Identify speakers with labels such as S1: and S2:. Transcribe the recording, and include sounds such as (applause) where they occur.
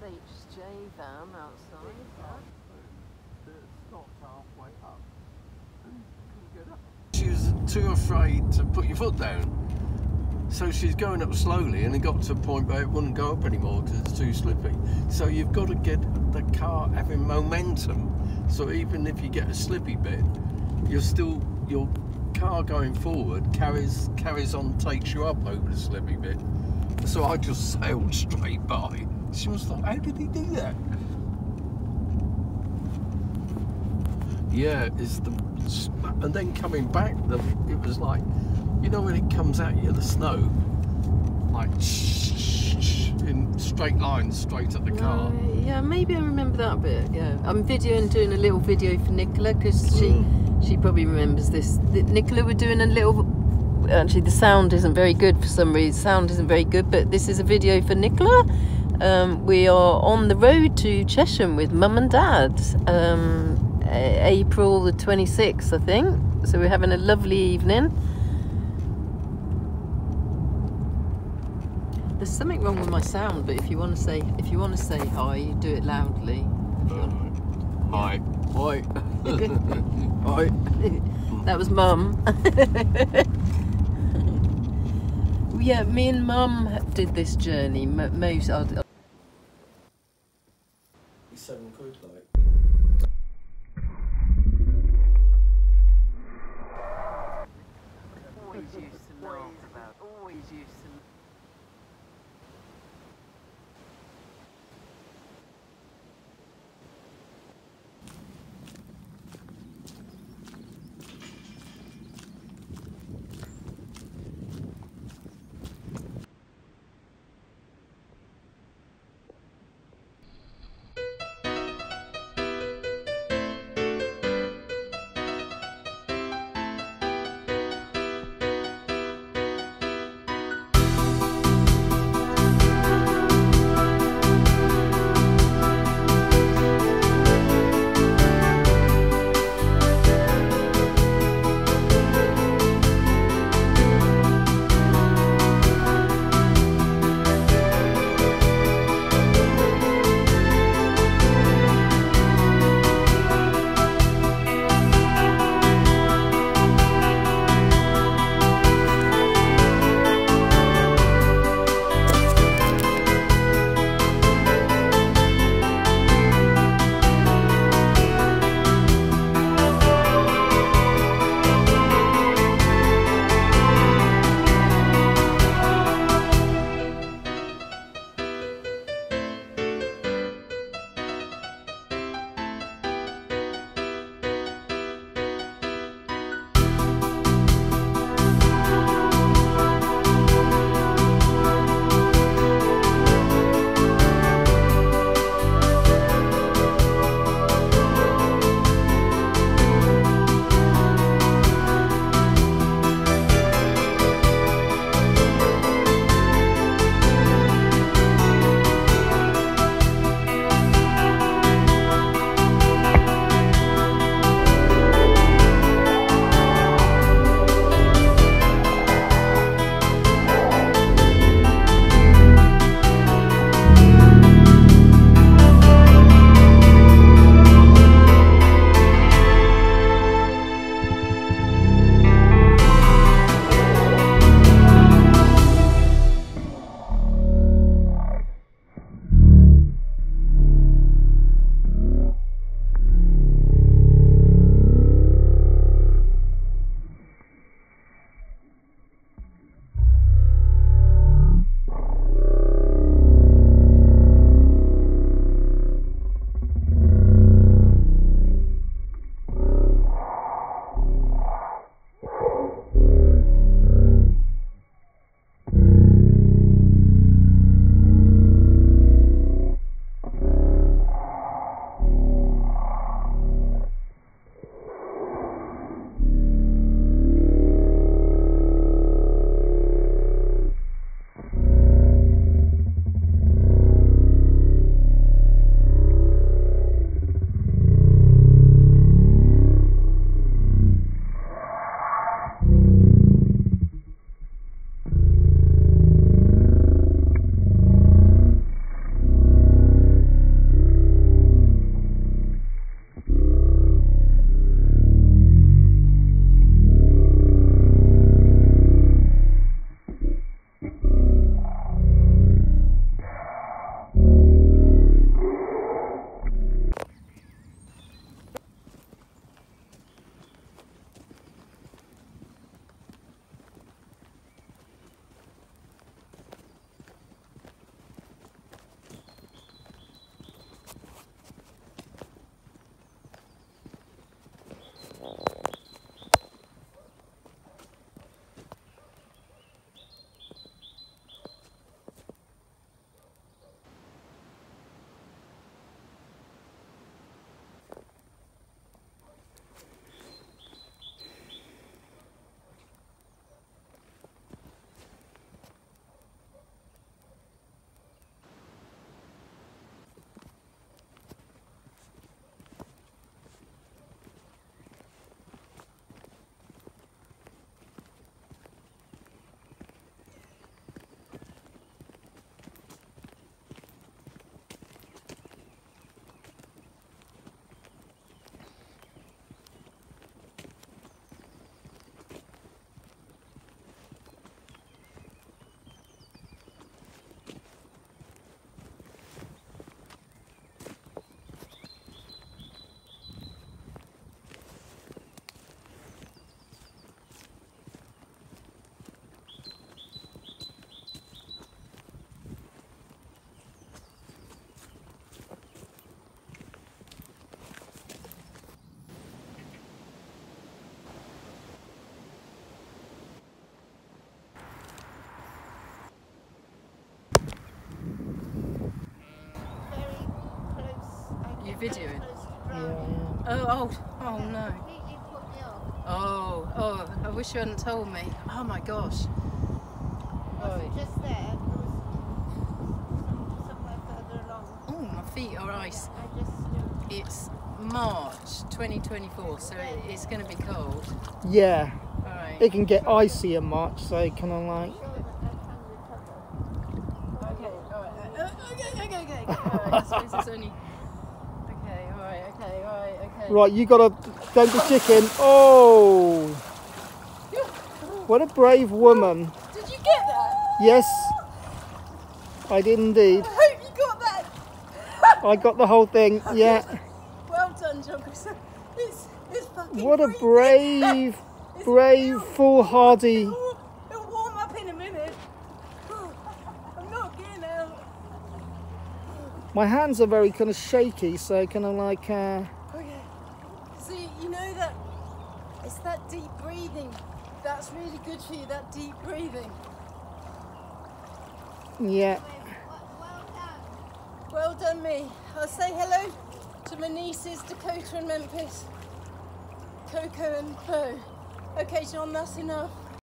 S1: SHJ van outside.
S2: She was too afraid to put your foot down. So she's going up slowly and it got to a point where it wouldn't go up anymore because it's too slippy. So you've got to get the car having momentum. So even if you get a slippy bit, you're still your car going forward carries carries on, takes you up over the slippy bit. So I just (laughs) sailed straight by. She was like, how did he do that? Yeah, it's the and then coming back, the, it was like, you know when it comes at you, the snow, like in straight lines straight at the car.
S1: Uh, yeah, maybe I remember that bit. Yeah, I'm videoing, doing a little video for Nicola because she
S2: Mm.
S1: she probably remembers this. Nicola, we're doing a little. Actually, the sound isn't very good for some reason. Sound isn't very good, but this is a video for Nicola. Um, we are on the road to Chesham with mum and dad. Um, April the 26th, I think. So we're having a lovely evening. There's something wrong with my sound, but if you want to say if you want to say hi, you do it loudly.
S2: Hi. Hi. Hi. (laughs) (laughs)
S1: that was mum. (laughs) yeah, me and mum did this journey. Mo- Most,
S3: videoing?
S4: Yeah, yeah.
S3: Oh, oh, oh no.
S5: completely put me off.
S3: Oh, oh, I wish you hadn't told me. Oh my gosh.
S5: wasn't just there. It was some- somewhere further along.
S3: Oh, my feet are ice.
S5: I just. Uh,
S3: It's March 2024, so it, it's going to be cold.
S4: Yeah,
S3: Alright.
S4: it can get icy in March, so kind of like.
S5: sure that I can recover.
S3: Okay, alright. Uh, okay, okay, okay. (laughs) Alright, I suppose it's only. Okay, alright, okay, alright, okay.
S4: Right, you gotta don't be chicken. Oh, what a brave woman.
S3: Did you get that?
S4: Yes, I did indeed.
S3: I hope you got that.
S4: I got the whole thing. (laughs) Yeah.
S3: Well done, John. It's, it's, it's fucking
S4: What a
S3: freezing.
S4: brave, (laughs) brave, foolhardy.
S3: It'll, it'll warm up in a minute. (laughs) I'm not getting out.
S4: My hands are very kind of shaky, so kind of like. Uh,
S3: Okay. See, you know that it's that deep breathing. That's really good for you. That deep breathing.
S4: yeah.
S5: Well, done.
S3: Well done, me. I'll say hello to my nieces, Dakota and Memphis, Coco and Bo. Okay, John, that's enough.